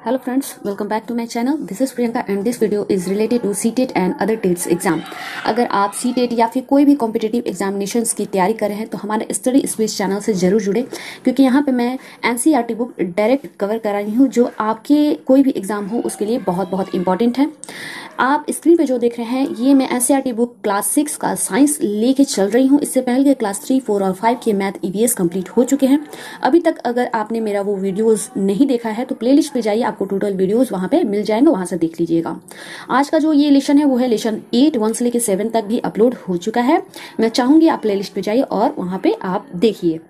Hello friends, welcome back to my channel. This is Priyanka and this video is related to CTET and other TETs exam. अगर आप CTET या फिर कोई भी competitive examinations की तैयारी कर रहे हैं तो हमारे स्टडी स्पेस चैनल से ज़रूर जुड़े क्योंकि यहाँ पे मैं एन बुक डायरेक्ट कवर कर रही हूँ जो आपके कोई भी एग्ज़ाम हो उसके लिए बहुत बहुत इंपॉर्टेंट है आप स्क्रीन पे जो देख रहे हैं ये मैं एन बुक क्लास सिक्स का साइंस लेके चल रही हूँ इससे पहले के क्लास थ्री फोर और फाइव के मैथ ईवीएस कंप्लीट हो चुके हैं अभी तक अगर आपने मेरा वो वीडियोज़ नहीं देखा है तो प्लेलिस्ट पे जाइए आपको टोटल वीडियोस वहाँ पे मिल जाएँगे, वहाँ से देख लीजिएगा। आज का जो ये लेशन है, वो है लेशन एट वन से लेकर सेवन तक भी अपलोड हो चुका है। मैं चाहूँगी आप प्ले लिस्ट जाइए और वहाँ पर आप देखिए।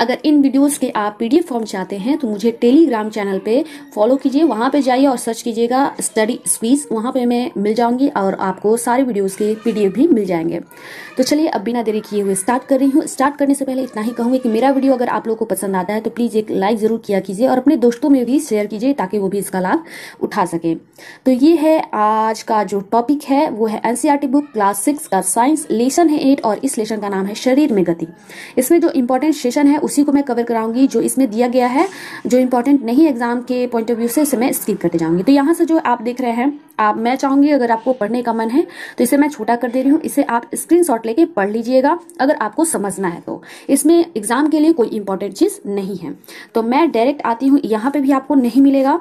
अगर इन वीडियोस के आप पीडीएफ फॉर्म चाहते हैं तो मुझे टेलीग्राम चैनल पे फॉलो कीजिए, वहाँ पे जाइए और सर्च कीजिएगा स्टडी स्पीच वहाँ पे मैं मिल जाऊँगी और आपको सारे वीडियोस के पीडीएफ भी मिल जाएँगे। तो चलिए, अब बिना देरी किए हुए स्टार्ट कर रही हूँ। स्टार्ट करने से पहले इतना ही कहूँगी कि मेरा वीडियो अगर आप लोग को पसंद आता है तो प्लीज़ एक लाइक ज़रूर किया कीजिए और अपने दोस्तों में भी शेयर कीजिए, ताकि वो भी इसका लाभ उठा सके। तो ये है आज का जो टॉपिक है, वो है एनसीआरटी बुक क्लास सिक्स का साइंस लेसन है एट और इस लेसन का नाम है शरीर में गति। इसमें जो इंपॉर्टेंट सेशन है, उसी को मैं कवर कराऊँगी, जो इसमें दिया गया है, जो इंपॉर्टेंट नहीं एग्ज़ाम के पॉइंट ऑफ़ व्यू से मैं स्किप करते जाऊँगी। तो यहाँ से जो आप देख रहे हैं, आप, मैं चाहूँगी अगर आपको पढ़ने का मन है तो इसे मैं छोटा कर दे रही हूँ। इसे आप स्क्रीन लेके पढ़ लीजिएगा, अगर आपको समझना है तो। इसमें एग्ज़ाम के लिए कोई इंपॉर्टेंट चीज़ नहीं है। तो मैं डायरेक्ट आती हूँ, यहाँ पे भी आपको नहीं मिलेगा।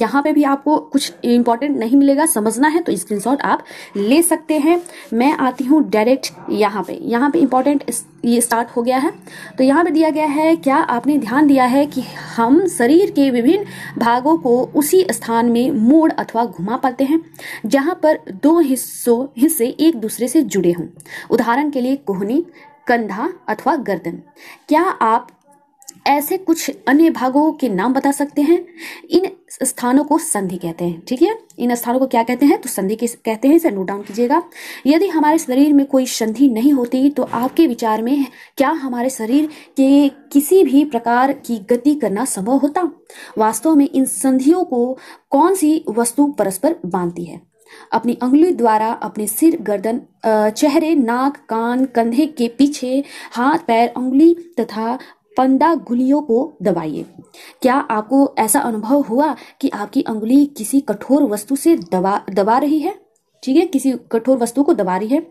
यहाँ पे भी आपको कुछ इंपॉर्टेंट नहीं मिलेगा, समझना है तो स्क्रीनशॉट आप ले सकते हैं। मैं आती हूँ डायरेक्ट यहाँ पे। यहाँ पे इंपॉर्टेंट ये स्टार्ट हो गया है। तो यहाँ पे दिया गया है, क्या आपने ध्यान दिया है कि हम शरीर के विभिन्न भागों को उसी स्थान में मोड़ अथवा घुमा पाते हैं, जहाँ पर दो हिस्सों, हिस्से एक दूसरे से जुड़े हों। उदाहरण के लिए कोहनी, कंधा अथवा गर्दन। क्या आप ऐसे कुछ अन्य भागों के नाम बता सकते हैं। इन स्थानों को संधि कहते हैं, ठीक है? इन स्थानों को क्या कहते हैं? तो संधि कहते हैं, इसे नोट डाउन कीजिएगा। यदि हमारे शरीर में कोई संधि नहीं होती तो आपके विचार में क्या हमारे शरीर के किसी भी प्रकार की गति करना संभव होता? वास्तव में इन संधियों को कौन सी वस्तु परस्पर बांधती है? अपनी अंगुली द्वारा अपने सिर, गर्दन चेहरे, नाक, कान, कंधे के पीछे, हाथ, पैर अंगुली तथा पंडा गुलियों को दबाइए। क्या आपको ऐसा अनुभव हुआ कि आपकी अंगुली किसी कठोर वस्तु से दबा दबा रही है? ठीक है, किसी कठोर वस्तु को दबा रही है।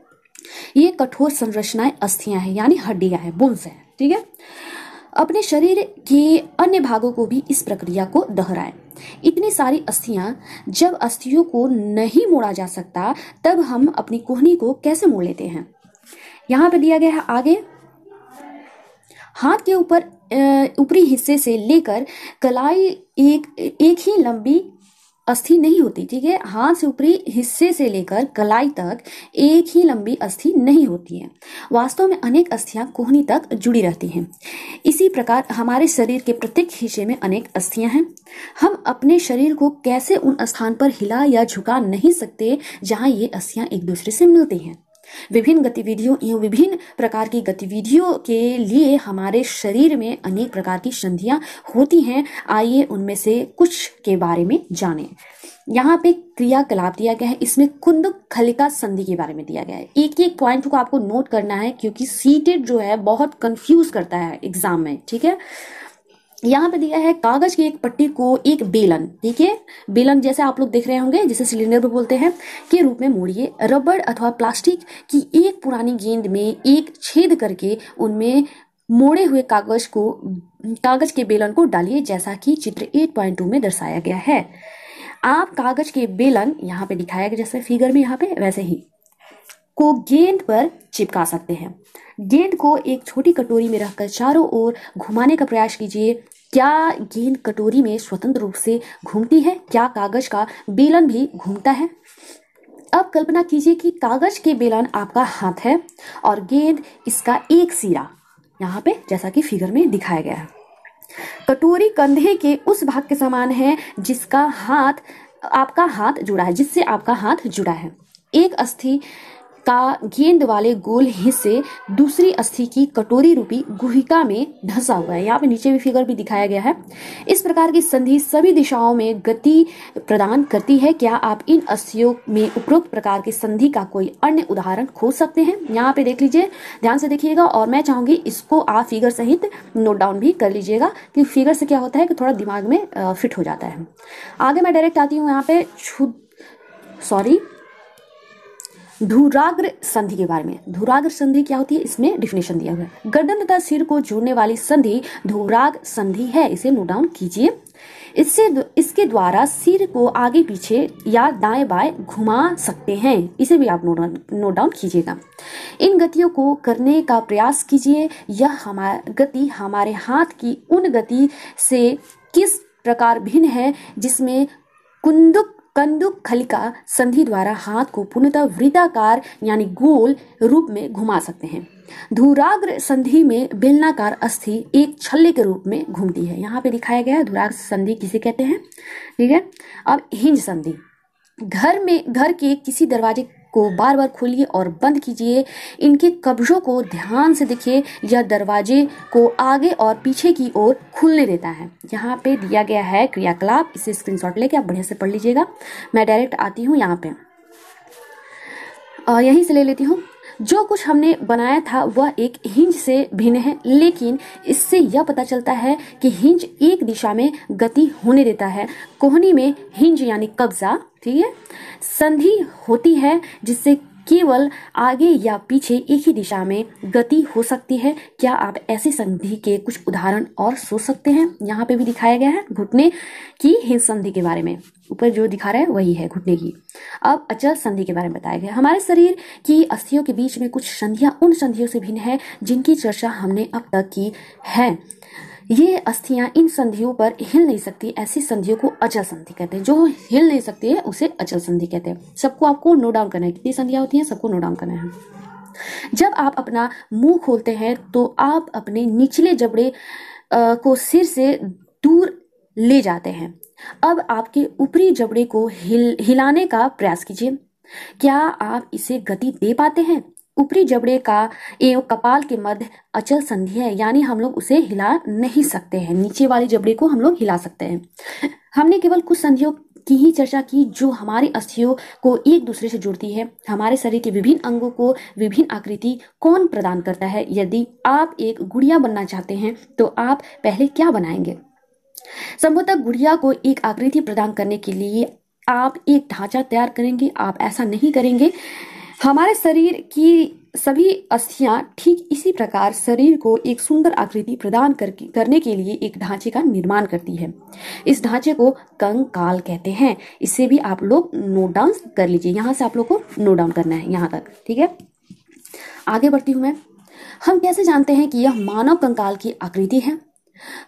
ये कठोर संरचनाएँ अस्थियाँ हैं, यानी हड्डियाँ हैं बुल्स हैं, ठीक है? अपने शरीर के अन्य भागों को भी इस प्रक्रिया को दोहराएँ। इतनी सारी अस्थियाँ, जब अस्थियों को नहीं मोड़ा जा सकता, तब हम अपनी कोहनी को कैसे मोड़ लेते हैं? यहाँ पे दिया गया है आगे। हाथ के ऊपर ऊपरी हिस्से से लेकर कलाई एक एक ही लंबी अस्थि नहीं होती, ठीक है? हाथ से ऊपरी हिस्से से लेकर कलाई तक एक ही लंबी अस्थि नहीं होती है। वास्तव में अनेक अस्थियाँ कोहनी तक जुड़ी रहती हैं। इसी प्रकार हमारे शरीर के प्रत्येक हिस्से में अनेक अस्थियाँ हैं। हम अपने शरीर को कैसे उन स्थान पर हिला या झुका नहीं सकते जहाँ ये अस्थियाँ एक दूसरे से मिलती हैं? विभिन्न गतिविधियों एवं विभिन्न प्रकार की गतिविधियों के लिए हमारे शरीर में अनेक प्रकार की संधियाँ होती हैं। आइए उनमें से कुछ के बारे में जानें। यहाँ पे क्रियाकलाप दिया गया है। इसमें कुंद खलिका संधि के बारे में दिया गया है। एक एक पॉइंट को आपको नोट करना है, क्योंकि सीटेड जो है, बहुत कंफ्यूज करता है एग्ज़ाम में, ठीक है? यहाँ पे दिया है कागज़ की एक पट्टी को एक बेलन। ठीक है बेलन जैसे आप लोग देख रहे होंगे, जिसे सिलेंडर भी बोलते हैं, के रूप में मोड़िए। रबड़ अथवा प्लास्टिक की एक पुरानी गेंद में एक छेद करके उनमें मोड़े हुए कागज़ को, कागज़ के बेलन को डालिए, जैसा कि चित्र 8.2 में दर्शाया गया है। आप कागज़ के बेलन यहाँ पे दिखाया गया, जैसे फिगर में यहाँ पे, वैसे ही। को गेंद पर चिपका सकते हैं। गेंद को एक छोटी कटोरी में रखकर चारों ओर घुमाने का प्रयास कीजिए। क्या गेंद कटोरी में स्वतंत्र रूप से घूमती है? क्या कागज़ का बेलन भी घूमता है? अब कल्पना कीजिए कि कागज़ के बेलन आपका हाथ है और गेंद इसका एक सिरा यहाँ पे जैसा कि फिगर में दिखाया गया है। कटोरी कंधे के उस भाग के समान है जिसका हाथ आपका हाथ जुड़ा है, जिससे आपका हाथ जुड़ा है। एक अस्थि का गेंद वाले गोल हिस्से दूसरी अस्थि की कटोरी रूपी गुहिका में ढसा हुआ है। यहाँ पे नीचे भी फिगर भी दिखाया गया है। इस प्रकार की संधि सभी दिशाओं में गति प्रदान करती है। क्या आप इन अस्थियों में उपरोक्त प्रकार की संधि का कोई अन्य उदाहरण खोज सकते हैं? यहाँ पे देख लीजिए, ध्यान से देखिएगा और मैं चाहूँगी इसको आप फिगर सहित नोट डाउन भी कर लीजिएगा कि फिगर से क्या होता है कि थोड़ा दिमाग में फिट हो जाता है। आगे मैं डायरेक्ट आती हूँ यहाँ पे सॉरी धुराग्र संधि के बारे में। धुराग्र संधि क्या होती है? इसमें डिफिनेशन दिया हुआ है। गर्दन तथा सिर को जोड़ने वाली संधि धुराग संधि है। इसे नोट डाउन कीजिए। इससे इसके द्वारा सिर को आगे पीछे या दाएँ बाएँ घुमा सकते हैं। इसे भी आप नोट नोट डाउन कीजिएगा। इन गतियों को करने का प्रयास कीजिए। यह हमारा गति हमारे हाथ की उन गति से किस प्रकार भिन्न है? जिसमें कुंदुक कंदुक खलिका संधि द्वारा हाथ को पूर्णतः वृत्ताकार, यानी गोल, रूप में घुमा सकते हैं। धुराग्र संधि में बेलनाकार अस्थि एक छल्ले के रूप में घूमती है। यहाँ पे दिखाया गया है, धुराग्र संधि किसे कहते हैं? ठीक है? अब हिंज संधि। घर में, घर के किसी दरवाजे को बार बार खोलिए और बंद कीजिए। इनके कब्जों को ध्यान से देखिए। यह दरवाजे को आगे और पीछे की ओर खुलने देता है। यहाँ पे दिया गया है क्रियाकलाप। इसे स्क्रीनशॉट लेके आप बढ़िया से पढ़ लीजिएगा। मैं डायरेक्ट आती हूँ यहाँ पे। यहीं से ले लेती हूँ। जो कुछ हमने बनाया था, वह एक हिंज से भिन्न है, लेकिन इससे यह पता चलता है कि हिंज एक दिशा में गति होने देता है। कोहनी में हिंज यानी कब्जा, ठीक है? संधि होती है, जिससे केवल आगे या पीछे एक ही दिशा में गति हो सकती है। क्या आप ऐसी संधि के कुछ उदाहरण और सोच सकते हैं? यहाँ पे भी दिखाया गया है घुटने की हिंस संधि के बारे में। ऊपर जो दिखा रहा है वही है घुटने की। अब अचल संधि के बारे में बताया गया। हमारे शरीर की अस्थियों के बीच में कुछ संधियाँ उन संधियों से भिन्न है जिनकी चर्चा हमने अब तक की है। ये अस्थियाँ इन संधियों पर हिल नहीं सकती, ऐसी संधियों को अचल संधि कहते हैं। जो हिल नहीं सकती है, उसे अचल संधि कहते हैं। सबको आपको नोट डाउन करना है। कितनी संधियाँ होती हैं, सबको नोट डाउन करना है। जब आप अपना मुँह खोलते हैं तो आप अपने निचले जबड़े को सिर से दूर ले जाते हैं। अब आपके ऊपरी जबड़े को हिल, हिलाने का प्रयास कीजिए। क्या आप इसे गति दे पाते हैं? ऊपरी जबड़े का एवं कपाल के मध्य अचल संधि है, यानी हम लोग उसे हिला नहीं सकते हैं। नीचे वाले जबड़े को हम लोग हिला सकते हैं। हमने केवल कुछ संधियों की ही चर्चा की, जो हमारी अस्थियों को एक दूसरे से जोड़ती है। हमारे शरीर के विभिन्न अंगों को विभिन्न आकृति कौन प्रदान करता है? यदि आप एक गुड़िया बनना चाहते हैं तो आप पहले क्या बनाएँगे? संभवतः गुड़िया को एक आकृति प्रदान करने के लिए आप एक ढांचा तैयार करेंगे। आप ऐसा नहीं करेंगे। हमारे शरीर की सभी अस्थियाँ ठीक इसी प्रकार शरीर को एक सुंदर आकृति प्रदान कर, करने के लिए एक ढांचे का निर्माण करती है। इस ढांचे को कंकाल कहते हैं। इससे भी आप लोग नोट डाउन कर लीजिए। यहाँ से आप लोग को नोट डाउन करना है यहाँ तक ठीक है? आगे बढ़ती हूँ मैं। हम कैसे जानते हैं कि यह मानव कंकाल की आकृति है?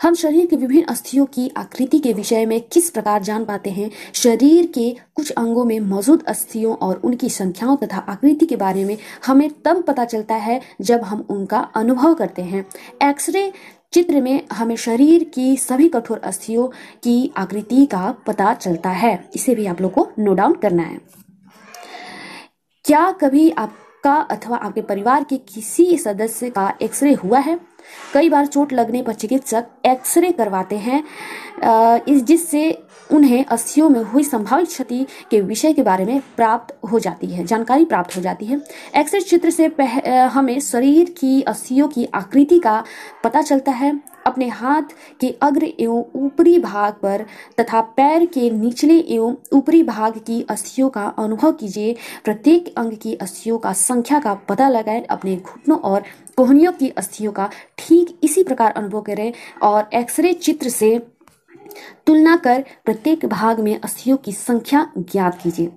हम शरीर के विभिन्न अस्थियों की आकृति के विषय में किस प्रकार जान पाते हैं? शरीर के कुछ अंगों में मौजूद अस्थियों और उनकी संख्याओं तथा आकृति के बारे में हमें तब पता चलता है जब हम उनका अनुभव करते हैं। एक्सरे चित्र में हमें शरीर की सभी कठोर अस्थियों की आकृति का पता चलता है। इसे भी आप लोग को नोट डाउन करना है। क्या कभी आपका अथवा आपके परिवार के किसी सदस्य का एक्सरे हुआ है? कई बार चोट लगने पर चिकित्सक एक्सरे करवाते हैं इस जिससे उन्हें अस्थियों में हुई संभावित क्षति के विषय के बारे में प्राप्त हो जाती है, जानकारी प्राप्त हो जाती है। एक्सरे चित्र से हमें शरीर की अस्थियों की आकृति का पता चलता है। अपने हाथ के अग्र एवं ऊपरी भाग पर तथा पैर के निचले एवं ऊपरी भाग की अस्थियों का अनुभव कीजिए। प्रत्येक अंग की अस्थियों का संख्या का पता लगाएँ अपने घुटनों और कोहनियों की अस्थियों का ठीक इसी प्रकार अनुभव करें और एक्सरे चित्र से तुलना कर प्रत्येक भाग में अस्थियों की संख्या ज्ञात कीजिए।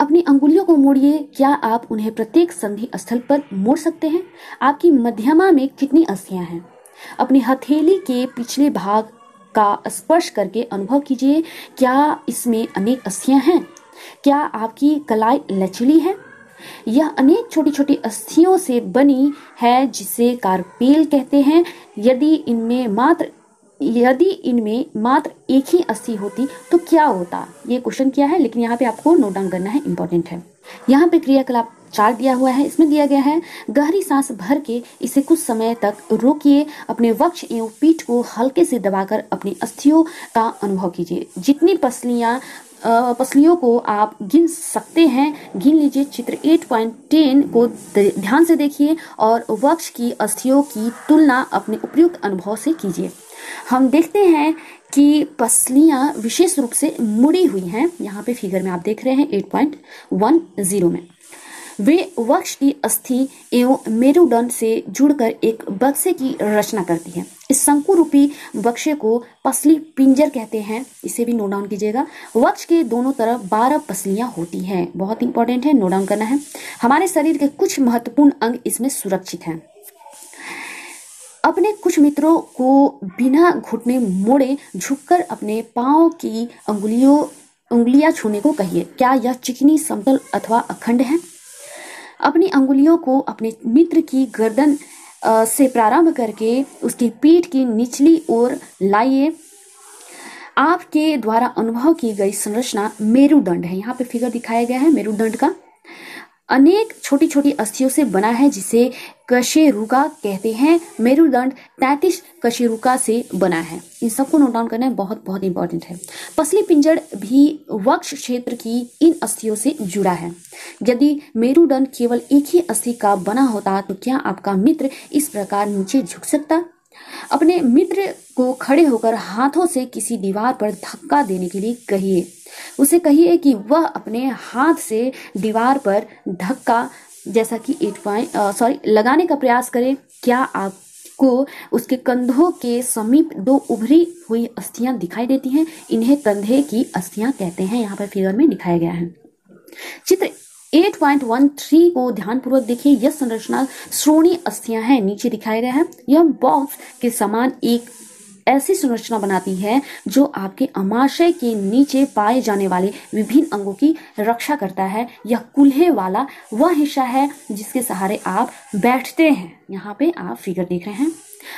अपनी अंगुलियों को मोड़िए, क्या आप उन्हें प्रत्येक संधि स्थल पर मोड़ सकते हैं? आपकी मध्यमा में कितनी अस्थियाँ हैं? अपनी हथेली के पिछले भाग का स्पर्श करके अनुभव कीजिए, क्या इसमें अनेक अस्थियाँ हैं? क्या आपकी कलाई लचीली है? यह अनेक छोटी छोटी अस्थियों से बनी है जिसे कार्पेल कहते हैं। यदि इनमें मात्र, यदि इनमें मात्र एक ही अस्थि होती तो क्या होता? ये क्वेश्चन किया है, लेकिन यहाँ पे आपको नोट डाउन करना है इंपॉर्टेंट है। यहाँ पे क्रियाकलाप चार्ट दिया हुआ है, इसमें दिया गया है, गहरी सांस भर के इसे कुछ समय तक रोकिए, अपने वक्ष एवं पीठ को हल्के से दबाकर अपनी अस्थियों का अनुभव कीजिए। जितनी पसलियाँ पसलियों को आप गिन सकते हैं। गिन लीजिए चित्र 8.10 को ध्यान से देखिए और वक्ष की अस्थियों की तुलना अपने उपयुक्त अनुभव से कीजिए। हम देखते हैं कि पसलियाँ विशेष रूप से मुड़ी हुई हैं। यहाँ पे फिगर में आप देख रहे हैं 8.10 में। वे वक्ष की अस्थि एवं मेरुदंड से जुड़कर एक बक्से की रचना करती है। इस शंकु रूपी बक्से को पसली पिंजर कहते हैं। इसे भी नोट डाउन कीजिएगा। वक्ष के दोनों तरफ़ बारह पसलियाँ होती हैं। बहुत इंपॉर्टेंट है नोट डाउन करना है। हमारे शरीर के कुछ महत्वपूर्ण अंग इसमें सुरक्षित हैं। अपने कुछ मित्रों को बिना घुटने मोड़े झुककर अपने पाँव की अंगुलियों उंगलियाँ छूने को कहिए। क्या यह चिकनी समतल अथवा अखंड है? अपनी अंगुलियों को अपने मित्र की गर्दन से प्रारंभ करके उसकी पीठ की निचली ओर लाइए। आपके द्वारा अनुभव की गई संरचना मेरुदंड है। यहाँ पे फिगर दिखाया गया है मेरुदंड का। अनेक छोटी छोटी अस्थियों से बना है, जिसे कशेरुका कहते हैं। मेरुदंड तैतीस कशेरुका से बना है। इन सबको नोट डाउन करना बहुत बहुत इंपॉर्टेंट है। पसली पिंजड़ भी वक्ष क्षेत्र की इन अस्थियों से जुड़ा है। यदि मेरुदंड केवल एक ही अस्थि का बना होता तो क्या आपका मित्र इस प्रकार नीचे झुक सकता? अपने मित्र को खड़े होकर हाथों से किसी दीवार पर धक्का देने के लिए कहिए। उसे कहिए कि वह अपने हाथ से दीवार पर धक्का, जैसा कि एट सॉरी लगाने का प्रयास करे। क्या आपको उसके कंधों के समीप दो उभरी हुई अस्थियाँ दिखाई देती हैं? इन्हें कंधे की अस्थियाँ कहते हैं, यहाँ पर फिगर में दिखाया गया है। चित्र 8.13 को ध्यानपूर्वक देखिए। यह संरचना श्रोणी अस्थियाँ हैं, नीचे दिखाया गया है। यह बॉक्स के समान एक ऐसी संरचना बनाती है जो आपके अमाशय के नीचे पाए जाने वाले विभिन्न अंगों की रक्षा करता है। यह कुल्हे वाला वह हिस्सा है जिसके सहारे आप बैठते हैं। यहाँ पे आप फिगर देख रहे हैं।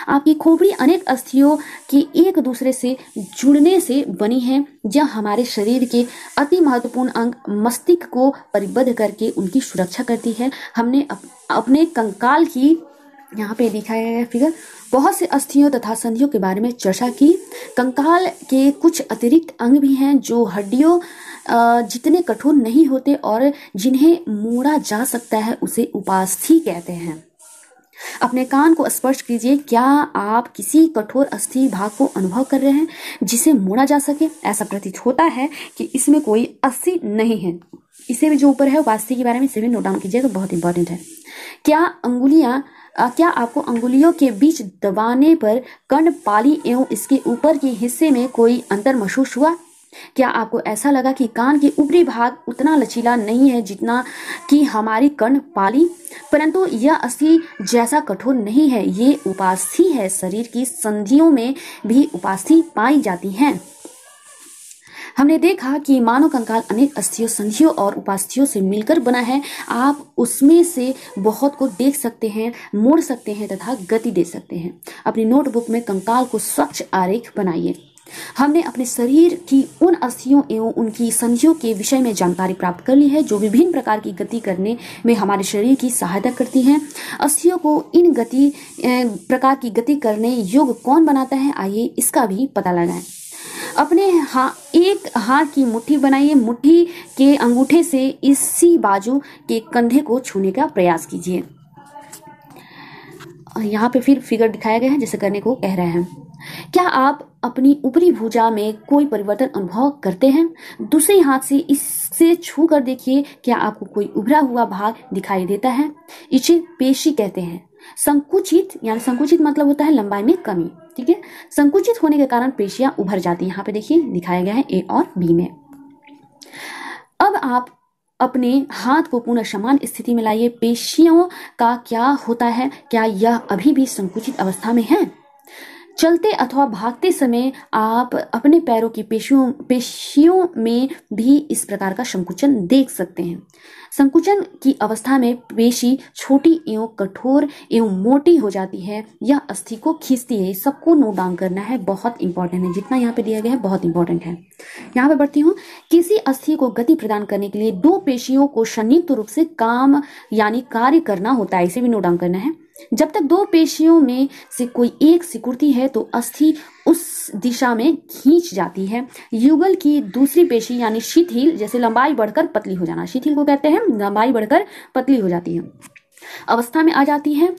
आपकी खोपड़ी अनेक अस्थियों की एक दूसरे से जुड़ने से बनी है। यह हमारे शरीर के अति महत्वपूर्ण अंग मस्तिष्क को परिबद्ध करके उनकी सुरक्षा करती है। हमने अप, अपने कंकाल की यहाँ पे दिखाया गया फिगर बहुत से अस्थियों तथा संधियों के बारे में चर्चा की। कंकाल के कुछ अतिरिक्त अंग भी हैं जो हड्डियों जितने कठोर नहीं होते और जिन्हें मोड़ा जा सकता है उसे उपास्थि कहते हैं। अपने कान को स्पर्श कीजिए। क्या आप किसी कठोर अस्थि भाग को अनुभव कर रहे हैं जिसे मोड़ा जा सके? ऐसा प्रतीत होता है कि इसमें कोई अस्थि नहीं है। इसे भी जो ऊपर है उपास्थि के बारे में इसे भी नोट डाउन कीजिए तो बहुत इंपॉर्टेंट है। क्या अंगुलियाँ क्या आपको अंगुलियों के बीच दबाने पर कर्ण पाली एवं इसके ऊपर के हिस्से में कोई अंतर महसूस हुआ? क्या आपको ऐसा लगा कि कान के ऊपरी भाग उतना लचीला नहीं है जितना कि हमारी कर्ण पाली? परंतु यह अस्थि जैसा कठोर नहीं है, ये उपास्थि है। शरीर की संधियों में भी उपास्थि पाई जाती हैं। हमने देखा कि मानव कंकाल अनेक अस्थियों, संधियों और उपास्थियों से मिलकर बना है। आप उसमें से बहुत को देख सकते हैं, मोड़ सकते हैं तथा गति दे सकते हैं। अपनी नोटबुक में कंकाल को स्वच्छ आरेख बनाइए। हमने अपने शरीर की उन अस्थियों एवं उनकी संधियों के विषय में जानकारी प्राप्त कर ली है, जो विभिन्न प्रकार की गति करने में हमारे शरीर की सहायता करती हैं। अस्थियों को इन गति प्रकार की गति करने योग कौन बनाता है, आइए इसका भी पता लगाएँ। अपने हा, एक हाथ की मुट्ठी बनाइए। मुट्ठी के अंगूठे से इसी बाजू के कंधे को छूने का प्रयास कीजिए। यहाँ पे फिर फिगर दिखाया गया है, जैसे करने को कह रहे हैं। क्या आप अपनी ऊपरी भुजा में कोई परिवर्तन अनुभव करते हैं? दूसरे हाथ से इससे छू कर देखिए, क्या आपको कोई उभरा हुआ भाग दिखाई देता है? इसे पेशी कहते हैं। संकुचित, यानी संकुचित मतलब होता है लंबाई में कमी। ठीक है? संकुचित होने के कारण पेशियाँ उभर जाती है। यहाँ पे देखिए, दिखाया गया है ए और बी में। अब आप अपने हाथ को पुनः समान स्थिति में लाइए। पेशियों का क्या होता है? क्या यह अभी भी संकुचित अवस्था में है? चलते अथवा भागते समय आप अपने पैरों की पेशियों पेशियों में भी इस प्रकार का संकुचन देख सकते हैं। संकुचन की अवस्था में पेशी छोटी एवं कठोर एवं मोटी हो जाती है या अस्थि को खींचती है। सबको नोट डाउन करना है, बहुत इंपॉर्टेंट है। जितना यहाँ पे दिया गया है, बहुत इंपॉर्टेंट है। यहाँ पे बढ़ती हूँ, किसी अस्थि को गति प्रदान करने के लिए दो पेशियों को संयुक्त रूप से काम यानी कार्य करना होता है। इसे भी नोट डाउन करना है। जब तक दो पेशियों में से कोई एक सिकुड़ती है तो अस्थि उस दिशा में खींच जाती है। युगल की दूसरी पेशी, यानी शिथिल, जैसे लंबाई बढ़कर पतली हो जाना। शिथिल को कहते हैं, लंबाई बढ़कर पतली हो जाती है। अवस्था में आ जाती है।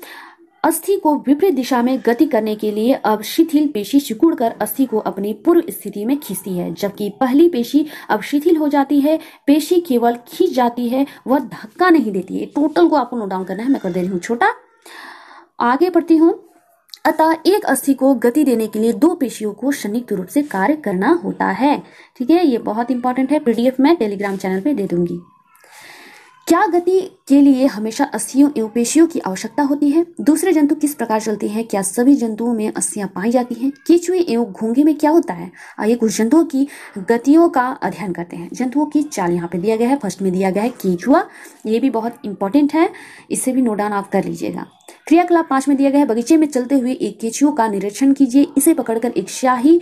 अस्थि को विपरीत दिशा में गति करने के लिए अब शिथिल पेशी सिकुड़ कर अस्थि को अपनी पूर्व स्थिति में खींचती है। जबकि पहली पेशी अब शिथिल हो जाती है, पेशी केवल खींच जाती है, वह धक्का नहीं देती है। टोटल को आपको नोट डाउन करना है, मैं कर दे रही हूँ छोटा आगे बढ़ती हूँ। अतः एक अस्थि को गति देने के लिए दो पेशियों को संयुक्त रूप से कार्य करना होता है। ठीक है, ये बहुत इंपॉर्टेंट है। पीडीएफ मैं टेलीग्राम चैनल पे दे दूँगी। क्या गति के लिए हमेशा अस्थियों एवं पेशियों की आवश्यकता होती है? दूसरे जंतु किस प्रकार चलते हैं? क्या सभी जंतुओं में अस्थियाँ पाई जाती हैं? केचुए एवं घोंगे में क्या होता है? आइए कुछ जंतुओं की गतियों का अध्ययन करते हैं। जंतुओं की चाल यहाँ पे दिया गया है। फ़र्स्ट में दिया गया है केचुआ। ये भी बहुत इंपॉर्टेंट है। इसे भी नोट डाउन आप कर लीजिएगा। क्रियाकलाप पाँच में दिया गया है। बगीचे में चलते हुए एक केचुओं का निरीक्षण कीजिए। इसे पकड़कर एक शाही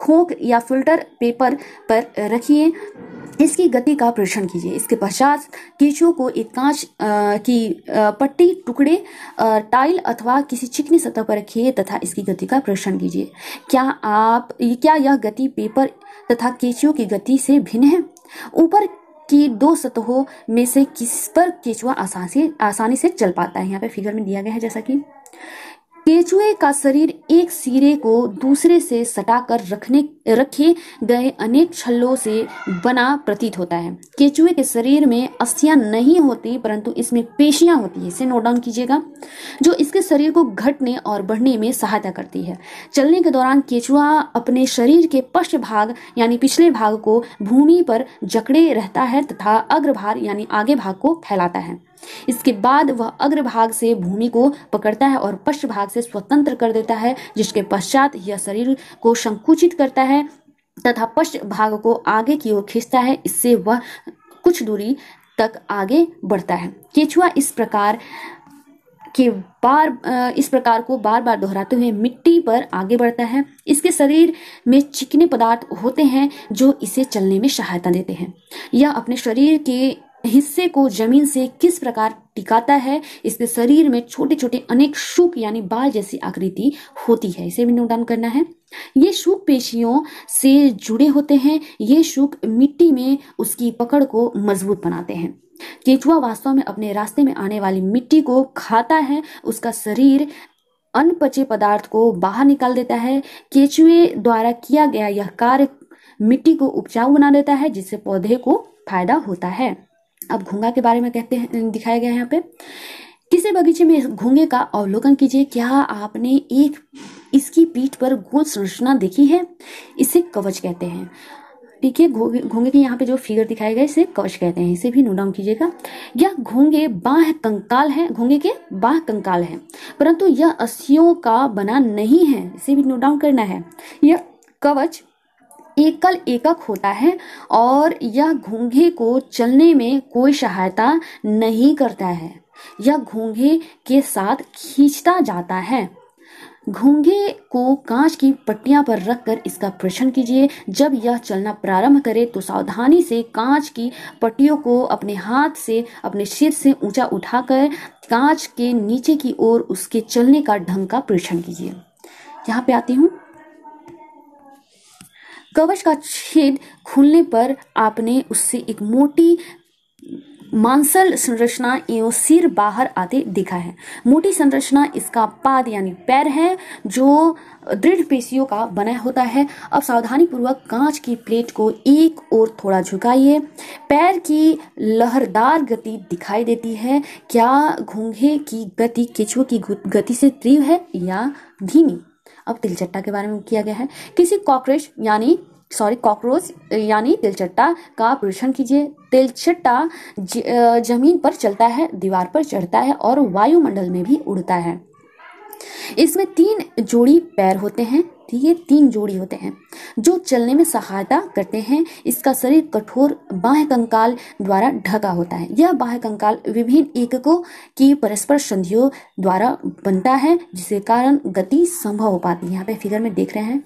खोक या फ़िल्टर पेपर पर रखिए। इसकी गति का परीक्षण कीजिए। इसके पश्चात केचुओं को एक कांच की पट्टी, टुकड़े टाइल अथवा किसी चिकनी सतह पर रखिए तथा इसकी गति का परीक्षण कीजिए। क्या आप, क्या यह गति पेपर तथा केचुओं की गति से भिन्न है? ऊपर की दो सतहों में से किस पर केचुआ आसानी से आसानी से चल पाता है। यहाँ पे फिगर में दिया गया है जैसा कि केचुए का शरीर एक सिरे को दूसरे से सटाकर रखने, रखे गए अनेक छल्लों से बना प्रतीत होता है। केचुए के शरीर में अस्थियाँ नहीं होती, परंतु इसमें पेशियाँ होती है। इसे नोट डाउन कीजिएगा, जो इसके शरीर को घटने और बढ़ने में सहायता करती है। चलने के दौरान केचुआ अपने शरीर के पश्च भाग, यानी पिछले भाग को भूमि पर जकड़े रहता है तथा अग्रभाग यानी आगे भाग को फैलाता है। इसके बाद वह अग्रभाग से भूमि को पकड़ता है और पश्च भाग से स्वतंत्र कर देता है, जिसके पश्चात यह शरीर को संकुचित करता है तथा पश्च भाग को आगे की ओर खींचता है। इससे वह कुछ दूरी तक आगे बढ़ता है। केचुआ इस प्रकार के बार इस प्रकार को बार बार दोहराते हुए मिट्टी पर आगे बढ़ता है। इसके शरीर में चिकने पदार्थ होते हैं, जो इसे चलने में सहायता देते हैं। यह अपने शरीर के हिस्से को ज़मीन से किस प्रकार टिकाता है, इसके शरीर में छोटे छोटे अनेक शुक यानी बाल जैसी आकृति होती है। इसे भी नोट डाउन करना है। ये शुक पेशियों से जुड़े होते हैं। ये शुक मिट्टी में उसकी पकड़ को मज़बूत बनाते हैं। केचुआ वास्तव में अपने रास्ते में आने वाली मिट्टी को खाता है। उसका शरीर अनपचे पदार्थ को बाहर निकाल देता है। केचुए द्वारा किया गया यह कार्य मिट्टी को उपजाऊ बना देता है, जिससे पौधे को फ़ायदा होता है। अब घोंगा के बारे में कहते हैं दिखाया गया है यहाँ पे। किसी बगीचे में घोंगे का अवलोकन कीजिए, क्या आपने एक इसकी पीठ पर गोल संरचना देखी है? इसे कवच कहते हैं। ठीक है घोंगे के यहाँ पे जो फिगर दिखाए गए, इसे कवच कहते हैं। इसे भी नोट डाउन कीजिएगा। यह घोंगे बाह कंकाल है, घोंगे के बाह कंकाल है, परंतु यह अस्थियों का बना नहीं है। इसे भी नोट डाउन करना है। यह कवच एकल एकक होता है और यह घोंघे को चलने में कोई सहायता नहीं करता है। यह घोंघे के साथ खींचता जाता है। घोंघे को कांच की पट्टियाँ पर रखकर इसका परीक्षण कीजिए। जब यह चलना प्रारंभ करे तो सावधानी से कांच की पट्टियों को अपने हाथ से, अपने सिर से ऊँचा उठाकर कांच के नीचे की ओर उसके चलने का ढंग का परीक्षण कीजिए। यहाँ पे आती हूँ। कवच का छेद खुलने पर आपने उससे एक मोटी मांसल संरचना एवं सिर बाहर आते दिखा है। मोटी संरचना इसका पाद यानी पैर है, जो दृढ़ पेशियों का बना होता है। अब सावधानी पूर्वक कांच की प्लेट को एक और थोड़ा झुकाइए। पैर की लहरदार गति दिखाई देती है। क्या घूंघे की गति केचुआ की गति से तीव्र है या धीमी? अब तिलचट्टा के बारे में किया गया है। किसी कॉकरोच, यानी सॉरी कॉकरोच, यानी तिलचट्टा का परीक्षण कीजिए। तिलचट्टा ज़मीन पर चलता है, दीवार पर चढ़ता है और वायुमंडल में भी उड़ता है। इसमें तीन जोड़ी पैर होते हैं ठीक है तीन जोड़ी होते हैं, जो चलने में सहायता करते हैं। इसका शरीर कठोर बाह्य कंकाल द्वारा ढका होता है। यह बाह्य कंकाल विभिन्न एककों की परस्पर संधियों द्वारा बनता है, जिसके कारण गति संभव हो पाती है। यहाँ पे फिगर में देख रहे हैं।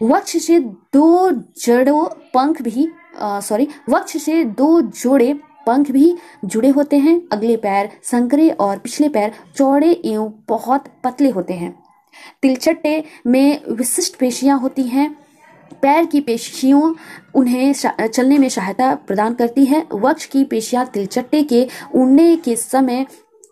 वक्ष से दो जड़ों, पंख भी सॉरी वक्ष से दो जोड़े पंख भी जुड़े होते हैं। अगले पैर संकरे और पिछले पैर चौड़े एवं बहुत पतले होते हैं। तिलचट्टे में विशिष्ट पेशियाँ होती हैं। पैर की पेशियों उन्हें चलने में सहायता प्रदान करती है। वक्ष की पेशियाँ तिलचट्टे के उड़ने के समय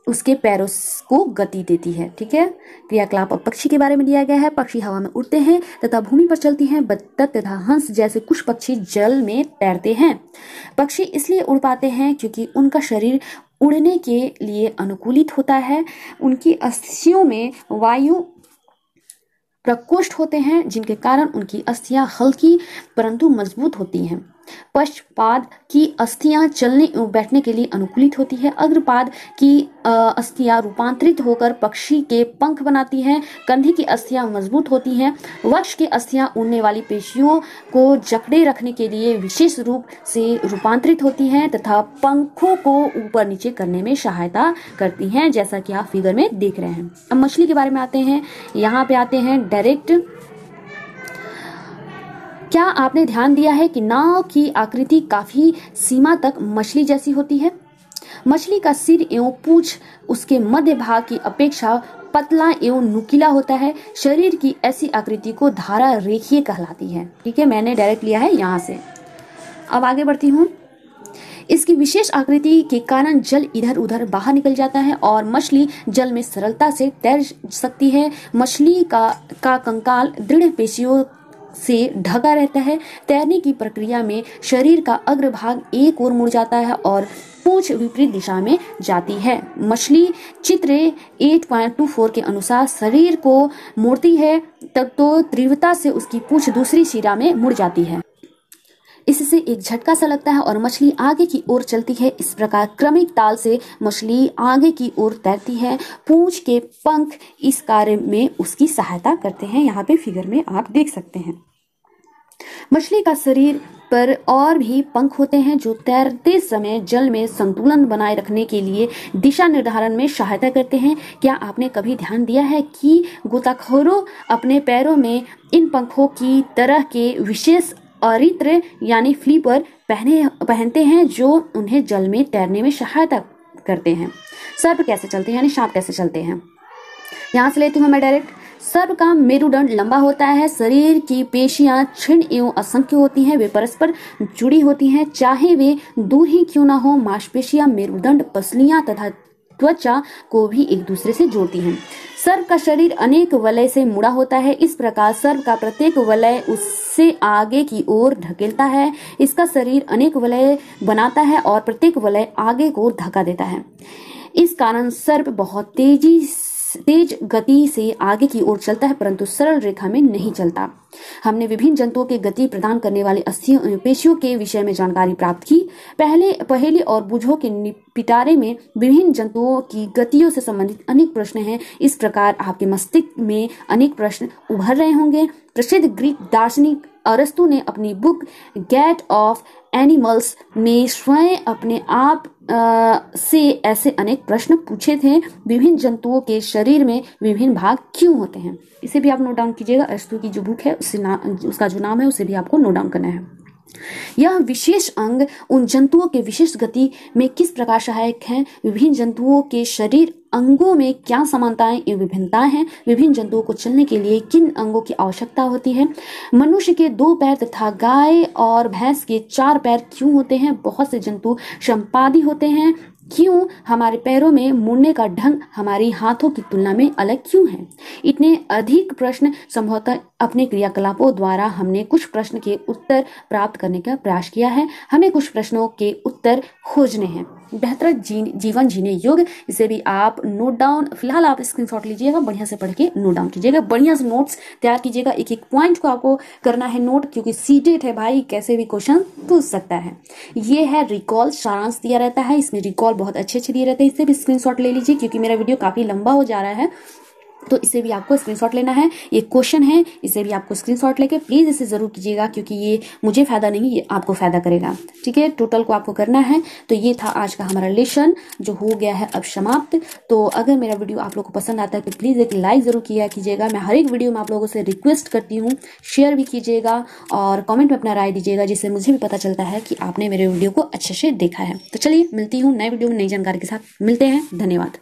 उसके पैरों को गति देती है, ठीक है? क्रियाकलाप अब पक्षी के बारे में दिया गया है। पक्षी हवा में उड़ते हैं, तथा भूमि पर चलती हैं। बत्तख तथा हंस जैसे कुछ पक्षी जल में तैरते हैं। पक्षी इसलिए उड़ पाते हैं क्योंकि उनका शरीर उड़ने के लिए अनुकूलित होता है। उनकी अस्थियों में वायु प्रकोष्ठ होते हैं, जिनके कारण उनकी अस्थियाँ हल्की परंतु मज़बूत होती हैं। पश्चपाद की अस्थियाँ चलने एवं बैठने के लिए अनुकूलित होती है। अग्रपाद की अस्थियाँ रूपांतरित होकर पक्षी के पंख बनाती हैं, कंधे की अस्थियाँ मज़बूत होती हैं, वक्ष की अस्थियाँ उड़ने वाली पेशियों को जकड़े रखने के लिए विशेष रूप से रूपांतरित होती हैं तथा पंखों को ऊपर नीचे करने में सहायता करती हैं, जैसा कि आप फिगर में देख रहे हैं। अब मछली के बारे में आते हैं। यहाँ पे आते हैं डायरेक्ट क्या आपने ध्यान दिया है कि नाव की आकृति काफ़ी सीमा तक मछली जैसी होती है? मछली का सिर एवं पूछ, उसके मध्य भाग की अपेक्षा पतला एवं नुकीला होता है। शरीर की ऐसी आकृति को धारा रेखीय कहलाती है। ठीक है, मैंने डायरेक्ट लिया है यहाँ से। अब आगे बढ़ती हूँ। इसकी विशेष आकृति के कारण जल इधर उधर बाहर निकल जाता है और मछली जल में सरलता से तैर सकती है। मछली का का कंकाल दृढ़ पेशियों से ढका रहता है। तैरने की प्रक्रिया में शरीर का अग्रभाग एक ओर मुड़ जाता है और पूछ विपरीत दिशा में जाती है। मछली चित्र 8.24 के अनुसार शरीर को मोड़ती है, तब तो तीव्रता से उसकी पूछ दूसरी शिरा में मुड़ जाती है। इससे एक झटका सा लगता है और मछली आगे की ओर चलती है। इस प्रकार क्रमिक ताल से मछली आगे की ओर तैरती है। पूंछ के पंख इस कार्य में उसकी सहायता करते हैं। यहाँ पे फिगर में आप देख सकते हैं। मछली का शरीर पर और भी पंख होते हैं जो तैरते समय जल में संतुलन बनाए रखने के लिए दिशा निर्धारण में सहायता करते हैं। क्या आपने कभी ध्यान दिया है कि गोताखोरों अपने पैरों में इन पंखों की तरह के विशेष अरित्र यानी फ्लीपर, पहने, पहनते हैं जो उन्हें जल में तैरने में सहायता करते हैं। सर्प कैसे चलते हैं, यानी सांप कैसे चलते हैं? यहाँ से लेती हूँ मैं डायरेक्ट सर्प का मेरुदंड लंबा होता है, शरीर की पेशियाँ छिन्न एवं असंख्य होती हैं, वे परस्पर जुड़ी होती हैं। चाहे वे दूर ही क्यों ना हो, मांसपेशियाँ, मेरुदंड, पसलियाँ तथा त्वचा को भी एक दूसरे से जोड़ती हैं। सर्प का शरीर अनेक वलय से मुड़ा होता है। इस प्रकार सर्प का प्रत्येक वलय उससे आगे की ओर ढकेलता है। इसका शरीर अनेक वलय बनाता है और प्रत्येक वलय आगे को धक्का देता है। इस कारण सर्प बहुत तेज़ी तेज गति से आगे की ओर चलता है, परंतु सरल रेखा में नहीं चलता। हमने विभिन्न जंतुओं के गति प्रदान करने वाले पेशियों के विषय में जानकारी प्राप्त की। पहले, पहेली और बुझो के पिटारे में विभिन्न जंतुओं की गतियों से संबंधित अनेक प्रश्न हैं। इस प्रकार आपके मस्तिष्क में अनेक प्रश्न उभर रहे होंगे। प्रसिद्ध ग्रीक दार्शनिक अरस्तु ने अपनी बुक गेट ऑफ़ एनिमल्स में स्वयं अपने आप से ऐसे अनेक प्रश्न पूछे थे, विभिन्न जंतुओं के शरीर में विभिन्न भाग क्यों होते हैं? इसे भी आप नोट डाउन कीजिएगा अस्तु की जो बुक है, उससे उसका जो नाम है, उसे भी आपको नोट डाउन करना है। यह विशेष अंग उन जंतुओं के विशेष गति में किस प्रकार सहायक है? विभिन्न जंतुओं के शरीर अंगों में क्या समानताएँ एवं विभिन्नताएँ हैं। विभिन्न जंतुओं को चलने के लिए किन अंगों की आवश्यकता होती है? मनुष्य के दो पैर तथा गाय और भैंस के चार पैर क्यों होते हैं? बहुत से जंतु संपादी होते हैं। क्यों? हमारे पैरों में मुड़ने का ढंग हमारी हाथों की तुलना में अलग क्यों है? इतने अधिक प्रश्न संभवतः अपने क्रियाकलापों द्वारा हमने कुछ प्रश्न के उत्तर प्राप्त करने का प्रयास किया है। हमें कुछ प्रश्नों के उत्तर खोजने हैं। बेहतर जी, जीवन जीने योग्य। इसे भी आप नोट डाउन फ़िलहाल आप स्क्रीनशॉट लीजिएगा बढ़िया से पढ़ के नोट डाउन कीजिएगा। बढ़िया से नोट्स तैयार कीजिएगा। एक एक पॉइंट को आपको करना है नोट क्योंकि सीटेट है भाई कैसे भी क्वेश्चन पूछ सकता है। ये है रिकॉल सारांश दिया रहता है। इसमें रिकॉल बहुत अच्छे अच्छे दिए रहते हैं। इससे भी स्क्रीन ले लीजिए क्योंकि मेरा वीडियो काफ़ी लंबा हो जा रहा है। तो इसे भी आपको स्क्रीनशॉट लेना है। ये क्वेश्चन है, इसे भी आपको स्क्रीनशॉट लेके प्लीज़ इसे ज़रूर कीजिएगा, क्योंकि ये मुझे फ़ायदा नहीं, ये आपको फ़ायदा करेगा। ठीक है टोटल को आपको करना है। तो ये था आज का हमारा लेसन जो हो गया है अब समाप्त। तो अगर मेरा वीडियो आप लोगों को पसंद आता है तो प्लीज़ एक लाइक ज़रूर किया कीजिएगा। मैं हर एक वीडियो में आप लोगों से रिक्वेस्ट करती हूँ शेयर भी कीजिएगा और कॉमेंट में अपना राय दीजिएगा, जिससे मुझे भी पता चलता है कि आपने मेरे वीडियो को अच्छे से देखा है। तो चलिए, मिलती हूँ नए वीडियो में नई जानकारी के साथ। मिलते हैं, धन्यवाद।